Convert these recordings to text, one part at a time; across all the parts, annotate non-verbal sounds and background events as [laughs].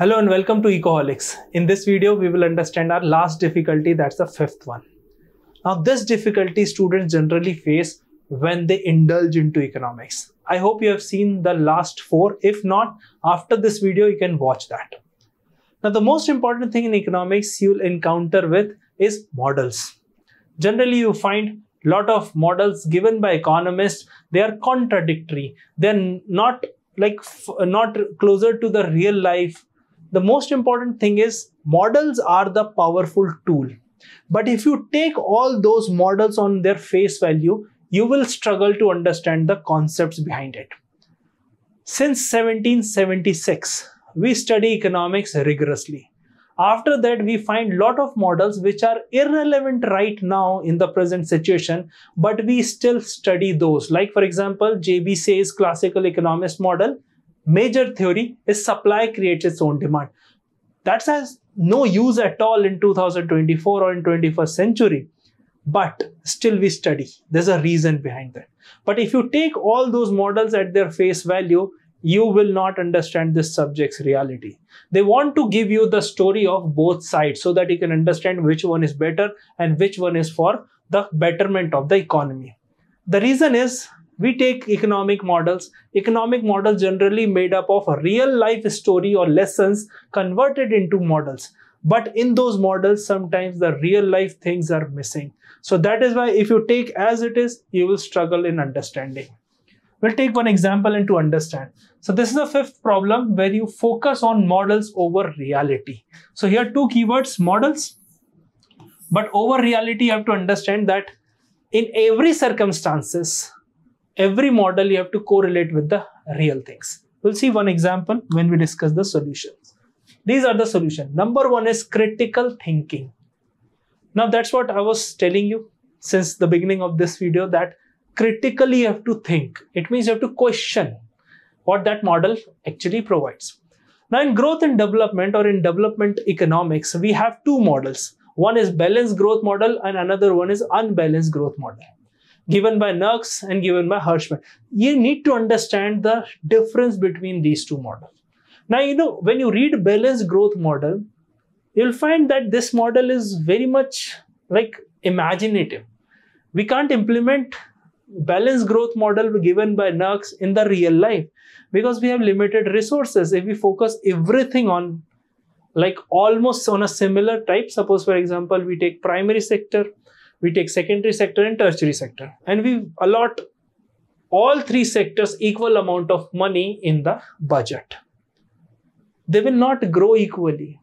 Hello and welcome to Ecoholics. In this video, we will understand our last difficulty, that's the fifth one. Now, this difficulty students generally face when they indulge into economics. I hope you have seen the last four. If not, after this video, you can watch that. Now, the most important thing in economics you'll encounter with is models. Generally, you find lot of models given by economists they are contradictory they're not like not closer to the real life the most important thing is models are the powerful tool but if you take all those models on their face value you will struggle to understand the concepts behind it since 1776 we study economics rigorously after that, we find lot of models which are irrelevant right now in the present situation, but we still study those. Like for example, J.B. Say's classical economist model, major theory is supply creates its own demand. That has no use at all in 2024 or in 21st century but still we study there's a reason behind that but if you take all those models at their face value you will not understand this subject's reality. They want to give you the story of both sides so that you can understand which one is better and which one is for the betterment of the economy. The reason is we take economic models. Economic models generally made up of a real life story or lessons converted into models. But in those models, sometimes the real life things are missing. So that is why if you take as it is, you will struggle in understanding. We'll take one example and to understand. So this is the fifth problem where you focus on models over reality. So here two keywords, models. But over reality, you have to understand that in every circumstances, every model you have to correlate with the real things. We'll see one example when we discuss the solutions. These are the solution. Number one is critical thinking. Now that's what I was telling you since the beginning of this video that critically you have to think. It means you have to question what that model actually provides. Now in growth and development or in development economics, we have two models. One is balanced growth model and another one is unbalanced growth model given by Nurkse and given by Hirschman. You need to understand the difference between these two models. Now, you know, when you read balanced growth model, you'll find that this model is very much like imaginative. We can't implement balanced growth model given by Nurkse in the real life because we have limited resources. If we focus everything on like almost on a similar type, suppose for example, we take primary sector, we take secondary sector and tertiary sector and we allot all three sectors equal amount of money in the budget. They will not grow equally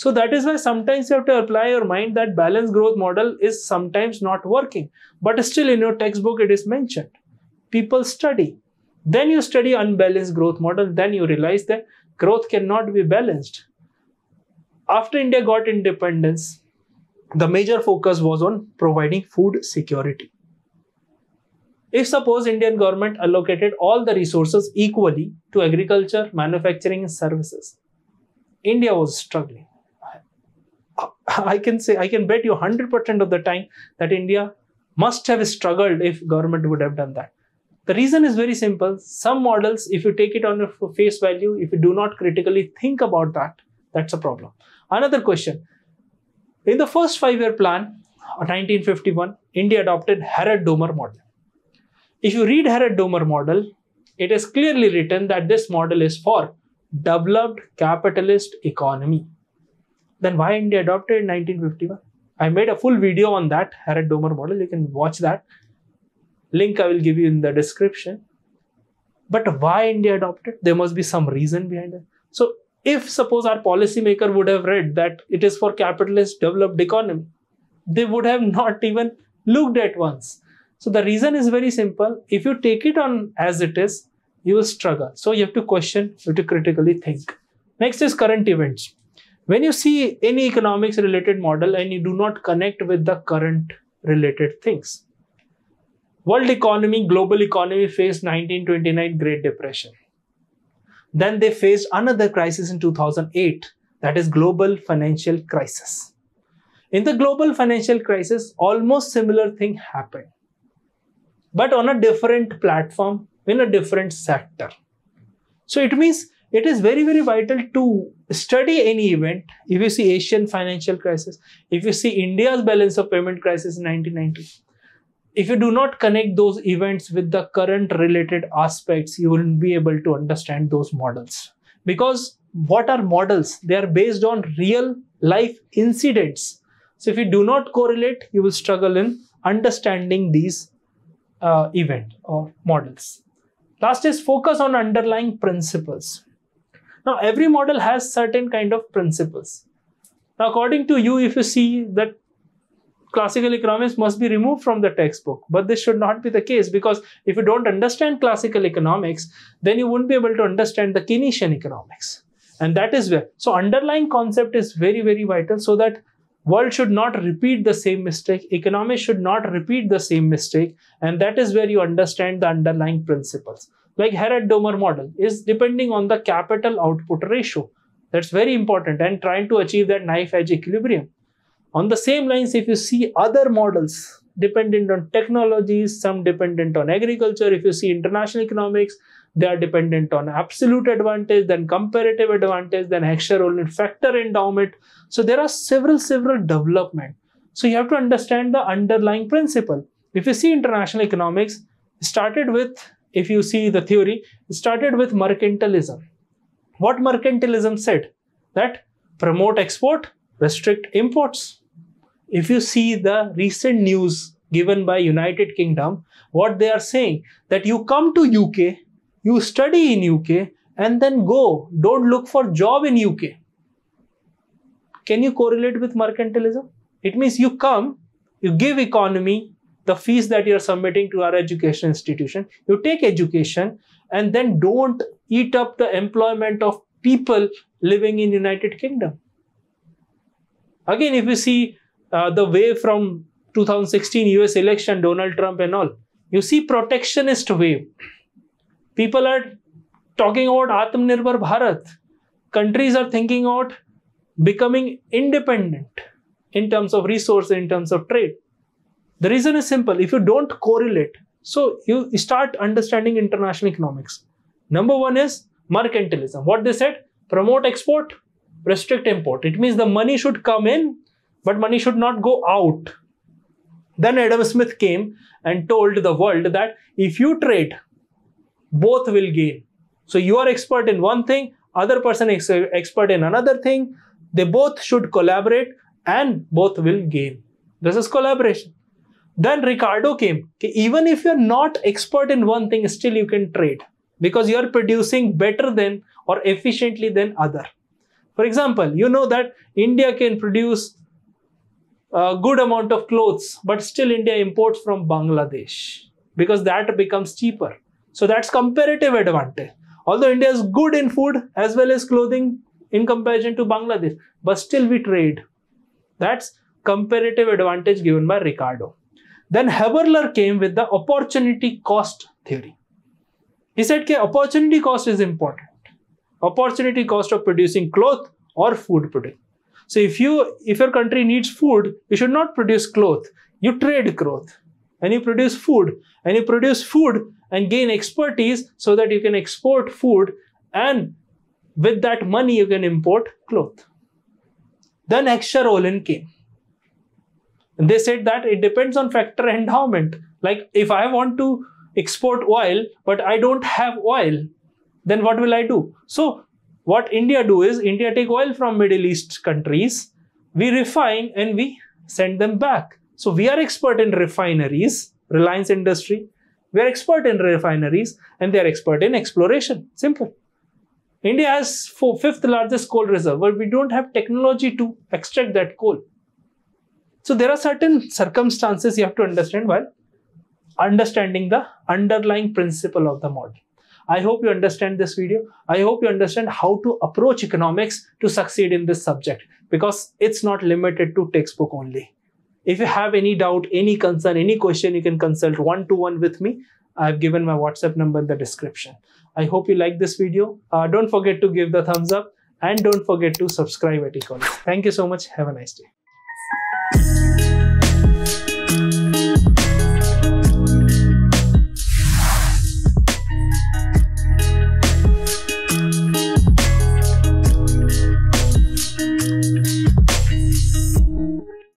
so that is why sometimes you have to apply your mind that balanced growth model is sometimes not working. But still in your textbook it is mentioned. People study. Then you study unbalanced growth model. Then you realize that growth cannot be balanced. After India got independence, the major focus was on providing food security. If suppose Indian government allocated all the resources equally to agriculture, manufacturing and services, India was struggling. I can say, I can bet you 100% of the time that India must have struggled if government would have done that. The reason is very simple. Some models, if you take it on a face value, if you do not critically think about that, that's a problem. Another question. In the first five-year plan, 1951, India adopted Harrod-Domar model. If you read Harrod-Domar model, it is clearly written that this model is for developed capitalist economy. Then why India adopted in 1951? I made a full video on that Harrod-Domar model. You can watch that. Link I will give you in the description. But why India adopted? There must be some reason behind it. So if suppose our policymaker would have read that it is for capitalist developed economy, they would have [laughs] not even looked at once. So the reason is very simple. If you take it on as it is, you will struggle. So you have to question, you have to critically think. Next is current events. When you see any economics related model and you do not connect with the current related things. World economy, global economy faced 1929 Great Depression. Then they faced another crisis in 2008, that is global financial crisis. In the global financial crisis, almost similar thing happened, but on a different platform in a different sector. So it means it is very, very vital to study any event. If you see Asian financial crisis, if you see India's balance of payment crisis in 1990, if you do not connect those events with the current related aspects, you will be able to understand those models. Because what are models? They are based on real life incidents. So if you do not correlate, you will struggle in understanding these uh, event or models. Last is focus on underlying principles. Now every model has certain kind of principles. Now according to you, if you see that classical economics must be removed from the textbook, but this should not be the case because if you don't understand classical economics, then you won't be able to understand the Keynesian economics. And that is where, so underlying concept is very, very vital so that world should not repeat the same mistake economists should not repeat the same mistake and that is where you understand the underlying principles. Like Harrod-Domar model is depending on the capital output ratio. That's very important and trying to achieve that knife edge equilibrium on the same lines if you see other models dependent on technologies some dependent on agriculture if you see international economics they are dependent on absolute advantage, then comparative advantage, then Heckscher-Ohlin factor endowment. So there are several, several development. So you have to understand the underlying principle. If you see international economics, started with, if you see the theory, started with mercantilism. What mercantilism said? That promote export, restrict imports. If you see the recent news given by United Kingdom, what they are saying that you come to UK you study in UK and then go. Don't look for job in UK. Can you correlate with mercantilism? It means you come, you give economy the fees that you're submitting to our education institution, you take education and then don't eat up the employment of people living in United Kingdom. Again, if you see uh, the way from 2016 US election, Donald Trump and all, you see protectionist wave people are talking about Atmanirbhar Bharat. Countries are thinking about becoming independent in terms of resource, in terms of trade. The reason is simple. If you don't correlate, so you start understanding international economics. Number one is mercantilism. What they said, promote export, restrict import. It means the money should come in, but money should not go out. Then Adam Smith came and told the world that if you trade both will gain. So you are expert in one thing, other person is expert in another thing. They both should collaborate and both will gain. This is collaboration. Then Ricardo came. Okay, even if you're not expert in one thing, still you can trade because you're producing better than or efficiently than other. For example, you know that India can produce a good amount of clothes, but still India imports from Bangladesh because that becomes cheaper. So that's comparative advantage. Although India is good in food as well as clothing in comparison to Bangladesh, but still we trade. That's comparative advantage given by Ricardo. Then Haberler came with the opportunity cost theory. He said that opportunity cost is important. Opportunity cost of producing cloth or food product. So if you if your country needs food, you should not produce cloth. You trade cloth and you produce food and you produce food and gain expertise so that you can export food and with that money you can import cloth. Then Heckscher-Ohlin came. And they said that it depends on factor endowment. Like if I want to export oil, but I don't have oil, then what will I do? So what India do is India take oil from Middle East countries, we refine and we send them back. So we are expert in refineries, Reliance Industry, we are expert in refineries and they are expert in exploration. Simple. India has four, fifth largest coal reserve, but we don't have technology to extract that coal. So there are certain circumstances you have to understand while understanding the underlying principle of the model. I hope you understand this video. I hope you understand how to approach economics to succeed in this subject because it's not limited to textbook only. If you have any doubt, any concern, any question, you can consult one to one with me. I've given my WhatsApp number in the description. I hope you like this video. Uh, don't forget to give the thumbs up and don't forget to subscribe at Ecoholics. Thank you so much. Have a nice day.